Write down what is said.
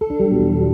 Música